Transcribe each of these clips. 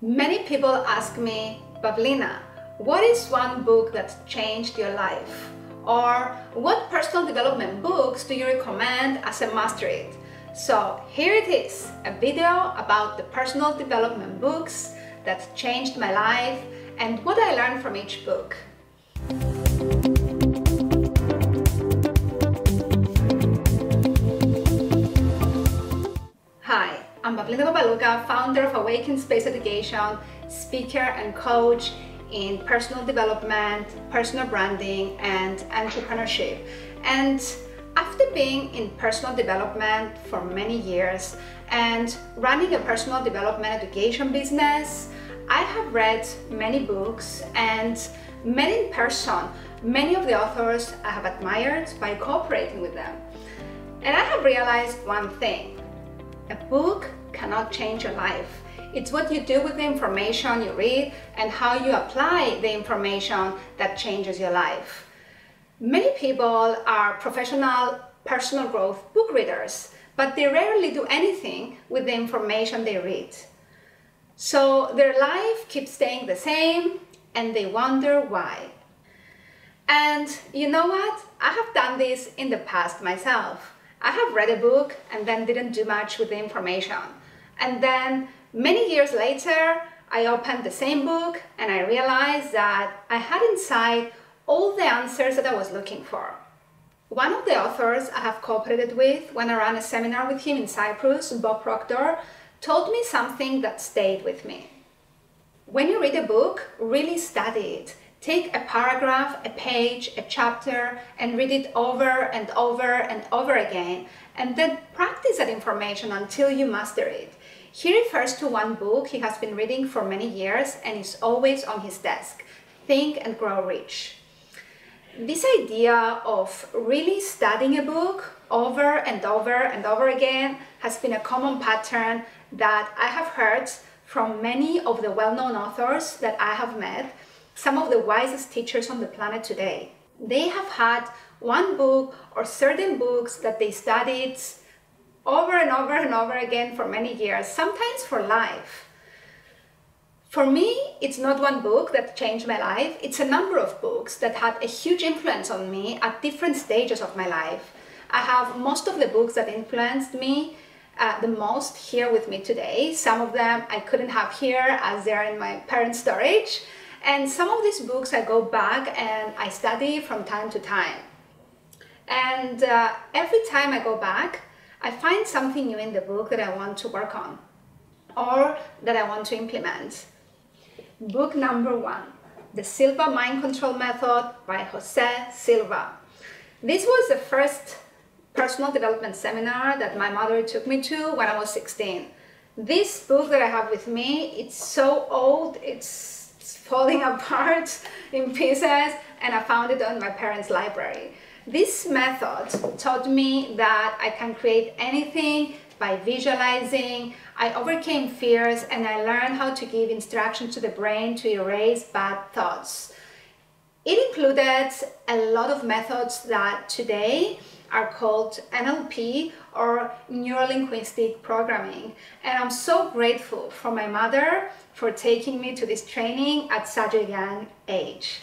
Many people ask me, Pavlina, what is one book that changed your life? Or what personal development books do you recommend as a must read? So here it is, a video about the personal development books that changed my life and what I learned from each book. Pavlina Papalouka, founder of Awaken Space Education, speaker and coach in personal development, personal branding, and entrepreneurship. And after being in personal development for many years and running a personal development education business, I have read many books and met in person many of the authors I have admired by cooperating with them. And I have realized one thing a book cannot change your life. It's what you do with the information you read and how you apply the information that changes your life. Many people are professional personal growth book readers, but they rarely do anything with the information they read. So their life keeps staying the same and they wonder why. And you know what? I have done this in the past myself. I have read a book and then didn't do much with the information. And then many years later, I opened the same book and I realized that I had inside all the answers that I was looking for. One of the authors I have cooperated with when I ran a seminar with him in Cyprus, Bob Proctor, told me something that stayed with me. When you read a book, really study it. Take a paragraph, a page, a chapter, and read it over and over and over again, and then practice that information until you master it. He refers to one book he has been reading for many years and is always on his desk Think and Grow Rich. This idea of really studying a book over and over and over again has been a common pattern that I have heard from many of the well known authors that I have met some of the wisest teachers on the planet today. They have had one book or certain books that they studied over and over and over again for many years, sometimes for life. For me, it's not one book that changed my life, it's a number of books that had a huge influence on me at different stages of my life. I have most of the books that influenced me uh, the most here with me today. Some of them I couldn't have here as they're in my parents' storage. And some of these books I go back and I study from time to time. And uh, every time I go back, I find something new in the book that I want to work on or that I want to implement. Book number one, The Silva Mind Control Method by Jose Silva. This was the first personal development seminar that my mother took me to when I was 16. This book that I have with me, it's so old, it's falling apart in pieces and I found it on my parents' library. This method taught me that I can create anything by visualizing. I overcame fears and I learned how to give instructions to the brain to erase bad thoughts. It included a lot of methods that today are called NLP or Neuro-Linguistic Programming. And I'm so grateful for my mother for taking me to this training at such a young age.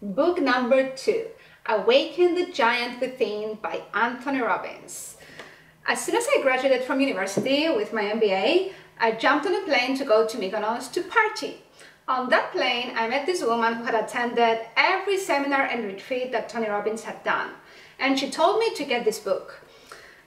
Book number two, Awaken the Giant Within by Anthony Robbins. As soon as I graduated from university with my MBA, I jumped on a plane to go to Mykonos to party. On that plane, I met this woman who had attended every seminar and retreat that Tony Robbins had done and she told me to get this book.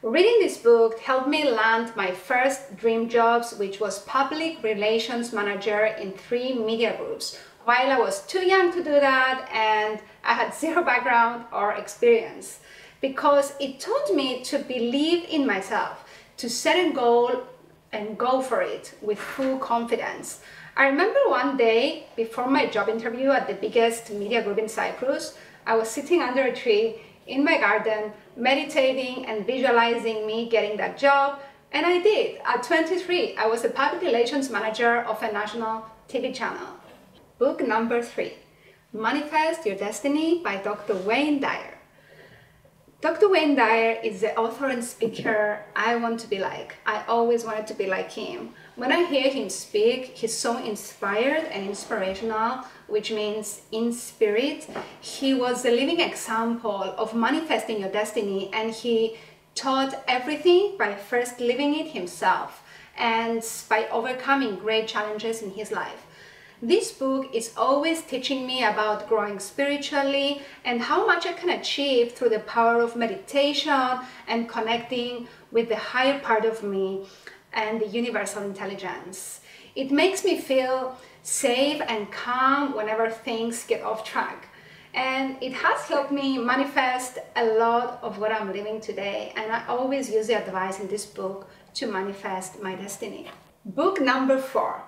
Reading this book helped me land my first dream jobs, which was public relations manager in three media groups, while I was too young to do that and I had zero background or experience. Because it taught me to believe in myself, to set a goal and go for it with full confidence. I remember one day before my job interview at the biggest media group in Cyprus, I was sitting under a tree in my garden, meditating and visualizing me getting that job. And I did. At 23, I was a public relations manager of a national TV channel. Book number three, Manifest Your Destiny by Dr. Wayne Dyer. Dr. Wayne Dyer is the author and speaker I want to be like. I always wanted to be like him. When I hear him speak, he's so inspired and inspirational, which means in spirit. He was a living example of manifesting your destiny and he taught everything by first living it himself and by overcoming great challenges in his life. This book is always teaching me about growing spiritually and how much I can achieve through the power of meditation and connecting with the higher part of me and the universal intelligence. It makes me feel safe and calm whenever things get off track. And it has helped me manifest a lot of what I'm living today. And I always use the advice in this book to manifest my destiny. Book number four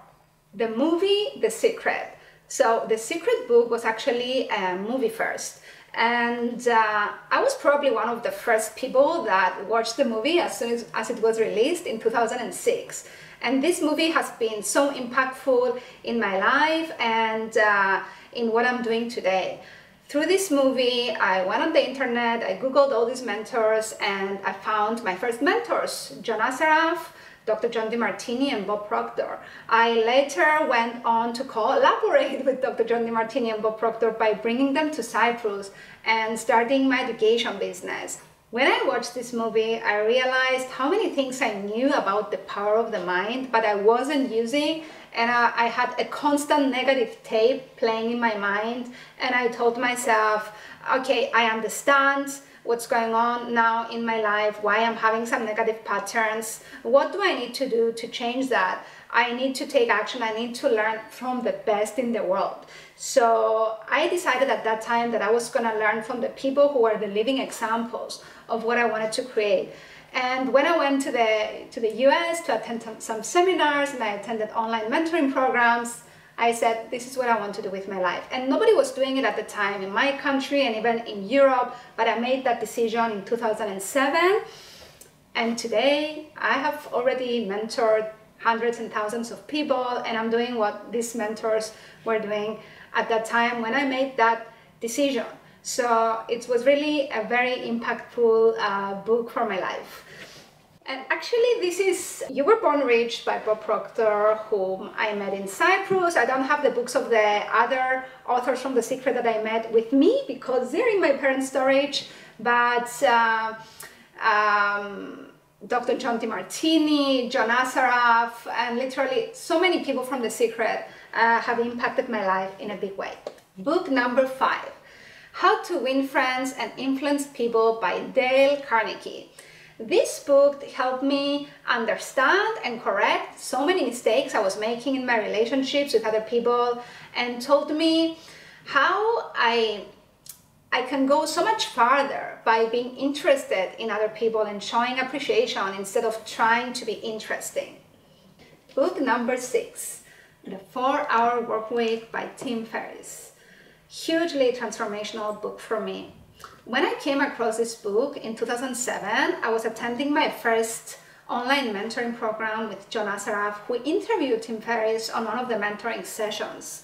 the movie The Secret. So The Secret book was actually a movie first. And uh, I was probably one of the first people that watched the movie as soon as, as it was released in 2006. And this movie has been so impactful in my life and uh, in what I'm doing today. Through this movie, I went on the internet, I googled all these mentors, and I found my first mentors, John Assaraf, Dr. John Demartini and Bob Proctor. I later went on to collaborate with Dr. John Demartini and Bob Proctor by bringing them to Cyprus and starting my education business. When I watched this movie, I realized how many things I knew about the power of the mind, but I wasn't using and I, I, had a constant negative tape playing in my mind and I told myself, okay, I understand, what's going on now in my life, why I'm having some negative patterns, what do I need to do to change that? I need to take action, I need to learn from the best in the world. So I decided at that time that I was gonna learn from the people who are the living examples of what I wanted to create. And when I went to the, to the US to attend some seminars and I attended online mentoring programs, I said, this is what I want to do with my life. And nobody was doing it at the time in my country and even in Europe, but I made that decision in 2007. And today I have already mentored hundreds and thousands of people and I'm doing what these mentors were doing at that time when I made that decision. So it was really a very impactful uh, book for my life. And actually, this is You Were Born Rich by Bob Proctor, whom I met in Cyprus. I don't have the books of the other authors from The Secret that I met with me because they're in my parents' storage. But uh, um, Dr. John Demartini, John Assaraf, and literally so many people from The Secret uh, have impacted my life in a big way. Book number five, How to Win Friends and Influence People by Dale Carnegie. This book helped me understand and correct so many mistakes I was making in my relationships with other people and told me how I I can go so much farther by being interested in other people and showing appreciation instead of trying to be interesting. Book number six, The Four Hour Work Week by Tim Ferriss. Hugely transformational book for me. When I came across this book in 2007, I was attending my first online mentoring program with John Assaraf, who interviewed Tim Ferriss on one of the mentoring sessions.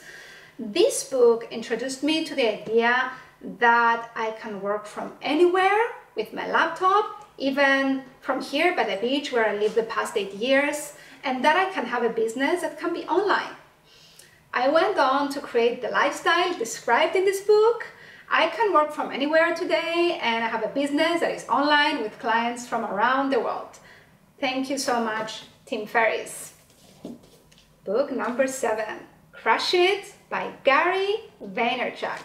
This book introduced me to the idea that I can work from anywhere with my laptop, even from here by the beach where I lived the past eight years, and that I can have a business that can be online. I went on to create the lifestyle described in this book, I can work from anywhere today and I have a business that is online with clients from around the world. Thank you so much, Tim Ferriss. Book number seven, Crush It by Gary Vaynerchuk.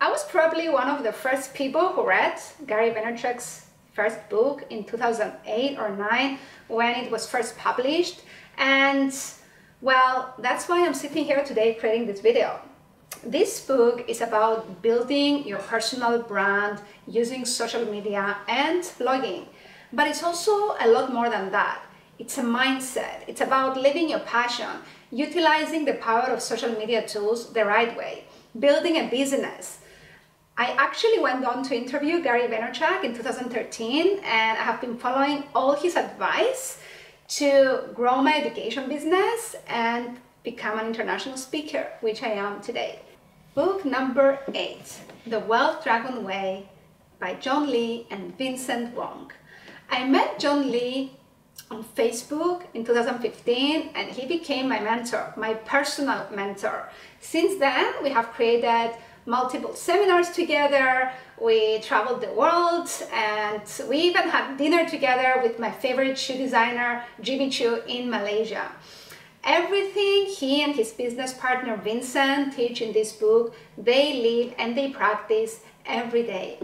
I was probably one of the first people who read Gary Vaynerchuk's first book in 2008 or 9 when it was first published. And well, that's why I'm sitting here today creating this video. This book is about building your personal brand using social media and blogging, but it's also a lot more than that. It's a mindset. It's about living your passion, utilizing the power of social media tools the right way, building a business. I actually went on to interview Gary Vaynerchuk in 2013 and I have been following all his advice to grow my education business and become an international speaker, which I am today. Book number eight, The Wealth Dragon Way by John Lee and Vincent Wong. I met John Lee on Facebook in 2015 and he became my mentor, my personal mentor. Since then, we have created multiple seminars together, we traveled the world, and we even had dinner together with my favorite shoe designer, Jimmy Choo, in Malaysia. Everything he and his business partner Vincent teach in this book, they live and they practice every day.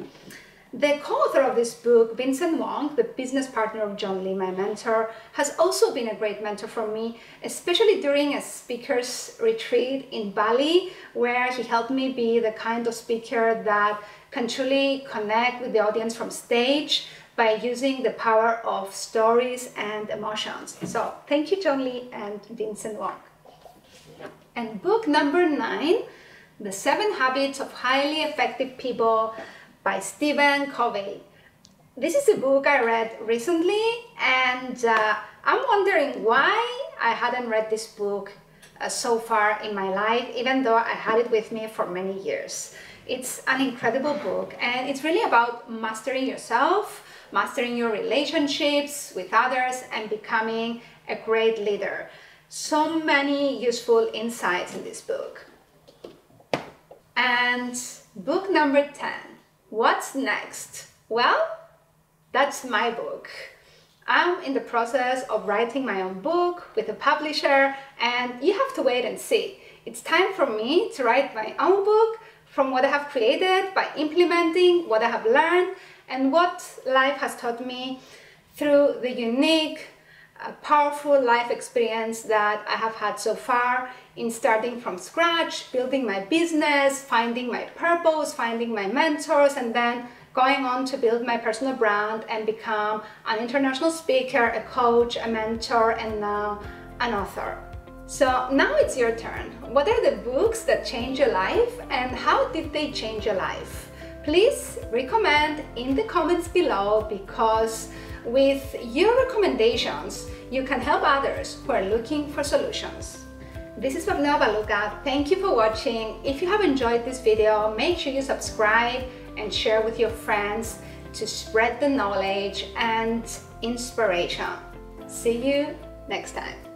The co-author of this book, Vincent Wong, the business partner of John Lee, my mentor, has also been a great mentor for me, especially during a speaker's retreat in Bali, where he helped me be the kind of speaker that can truly connect with the audience from stage by using the power of stories and emotions. So thank you, John Lee and Vincent Wong. And book number nine, The Seven Habits of Highly Effective People by Stephen Covey. This is a book I read recently and uh, I'm wondering why I hadn't read this book uh, so far in my life, even though I had it with me for many years. It's an incredible book and it's really about mastering yourself, mastering your relationships with others and becoming a great leader. So many useful insights in this book. And book number 10 What's next? Well, that's my book. I'm in the process of writing my own book with a publisher and you have to wait and see. It's time for me to write my own book from what I have created by implementing what I have learned and what life has taught me through the unique a powerful life experience that I have had so far in starting from scratch, building my business, finding my purpose, finding my mentors, and then going on to build my personal brand and become an international speaker, a coach, a mentor, and now an author. So now it's your turn. What are the books that change your life and how did they change your life? Please recommend in the comments below because with your recommendations, you can help others who are looking for solutions. This is Pavlina Papalouka. Thank you for watching. If you have enjoyed this video, make sure you subscribe and share with your friends to spread the knowledge and inspiration. See you next time.